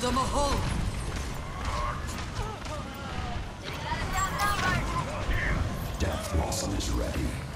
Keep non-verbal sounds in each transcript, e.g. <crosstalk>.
Give them a hole! Death Blossom is ready.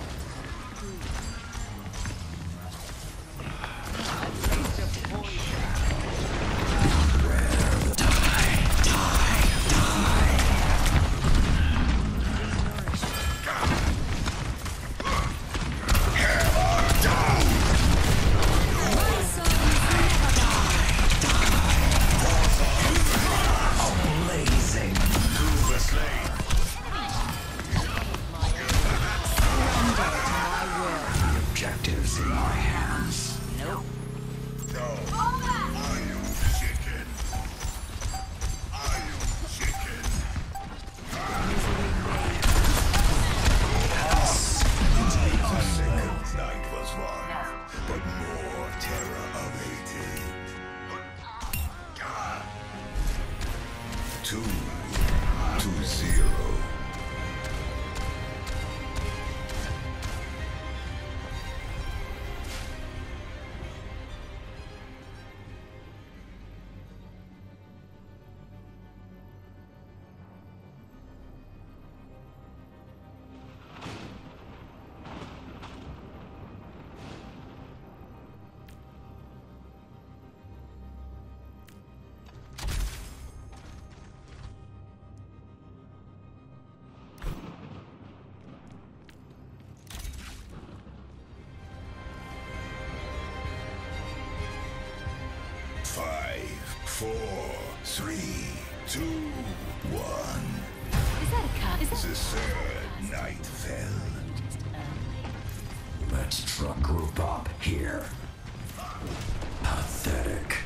two to zero. Four, three, two, one. Is that a car? Is that the third night fell. Let's truck group up here. Pathetic.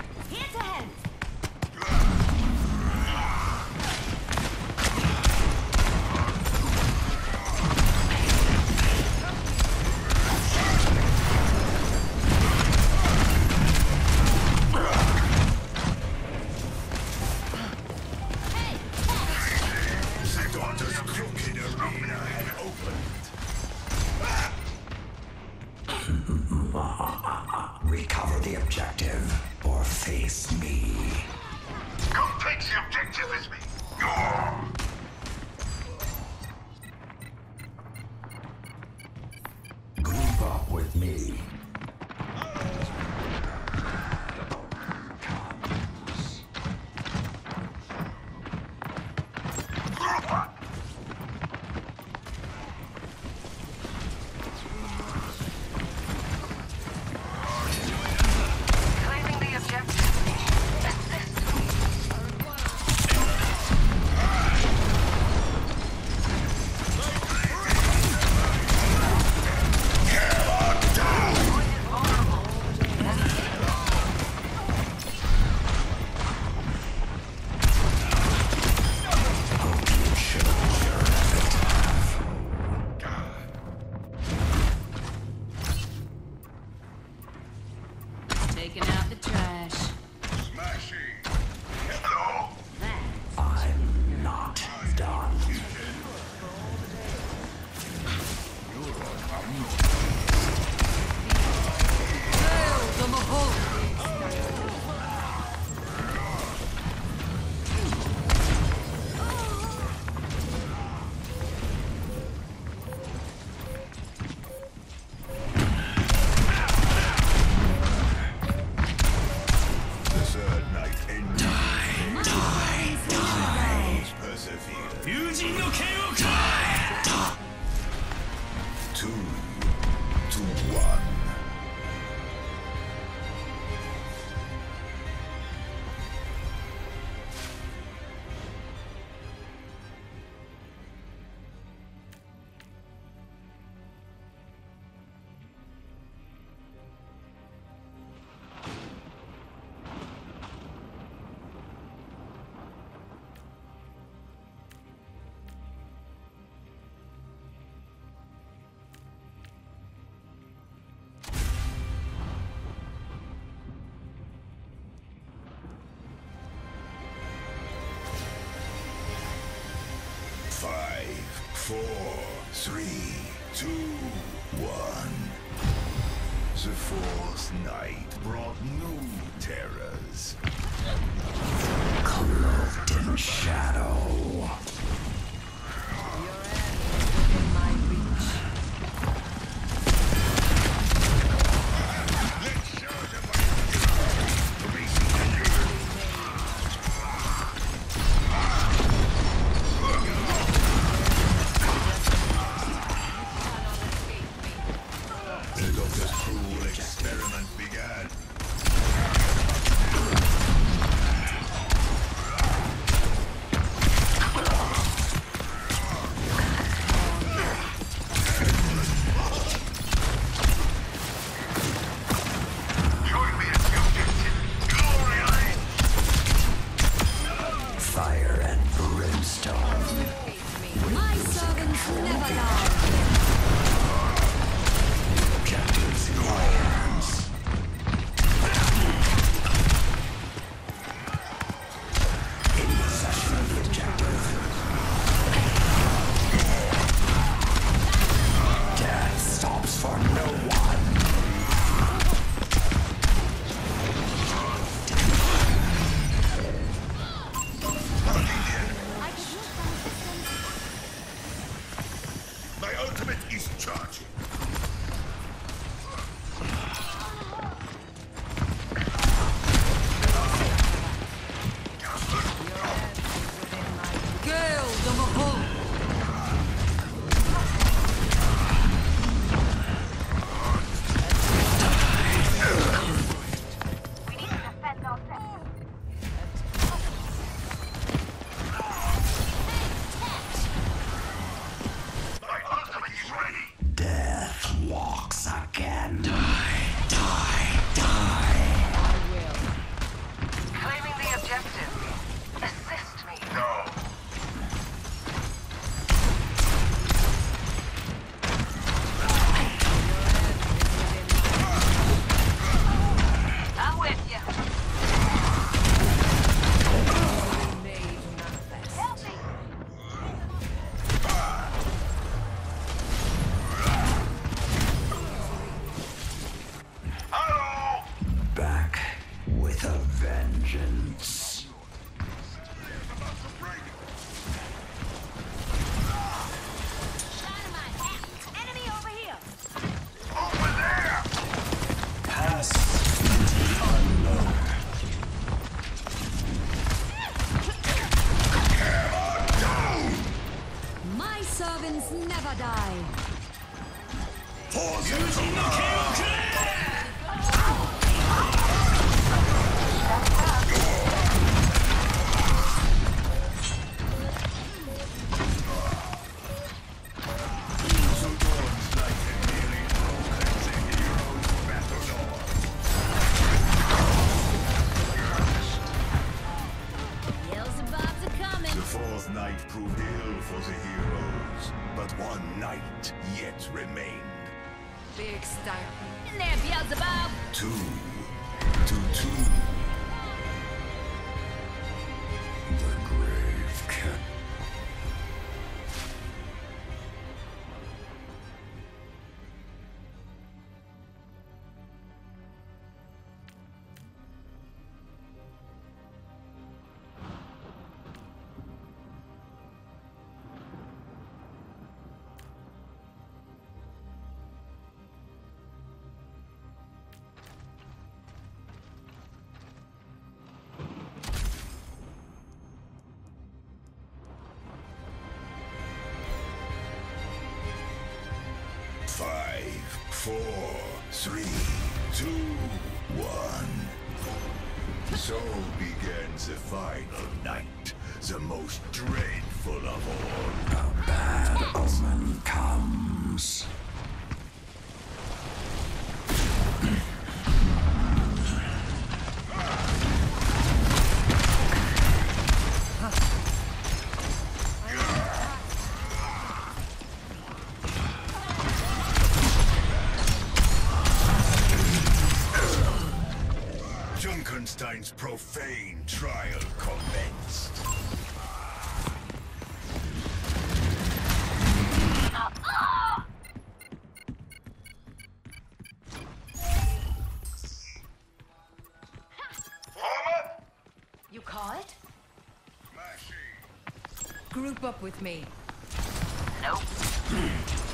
Four, three, two, one. The fourth night brought new terrors. Cloaked in shadow. Two, two, two. The Four, three, two, one. So begins the final night, the most dreadful of all. A bad omen come. Valentine's profane trial commenced. You caught? Group up with me. Nope. <clears throat>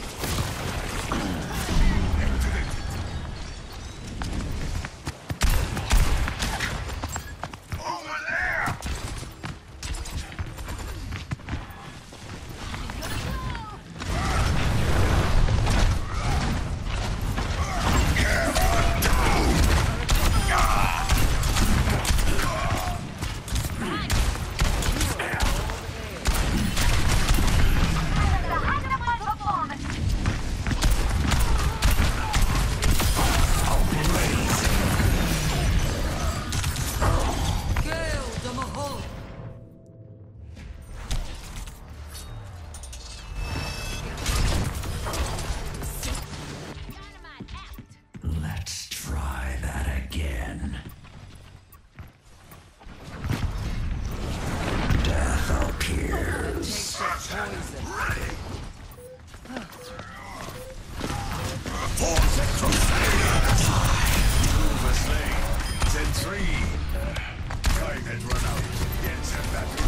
run out. Get to that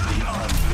to the arm.